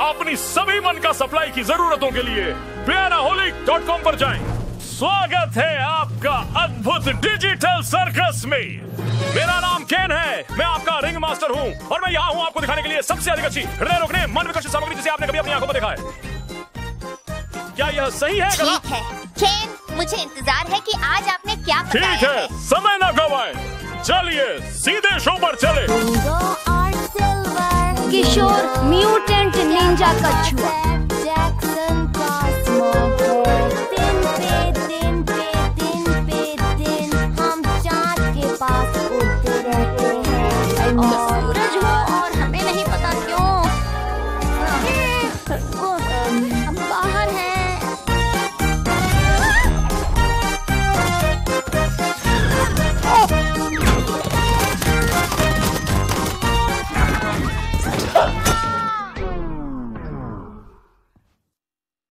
अपनी सभी मन का सप्लाई की जरूरतों के लिए प्याराहोलिक डॉट कॉम पर जाएँ। स्वागत है आपका अद्भुत डिजिटल सर्कस में। मेरा नाम केन है। मैं आपका रिंग मास्टर हूँ और मैं यहाँ हूँ आपको दिखाने के लिए सबसे अधिक अच्छी हृदय रोकने मन विकसित सामग्री जिसे आपने कभी अपनी आँखों में देखा है। क्या यह सही है ठीक है। केन मुझे इंतज़ार है कि आज आपने क्या ठीक बताया है। समय न गवाए। चलिए सीधे शो पर चले। किशोर कछुआ on.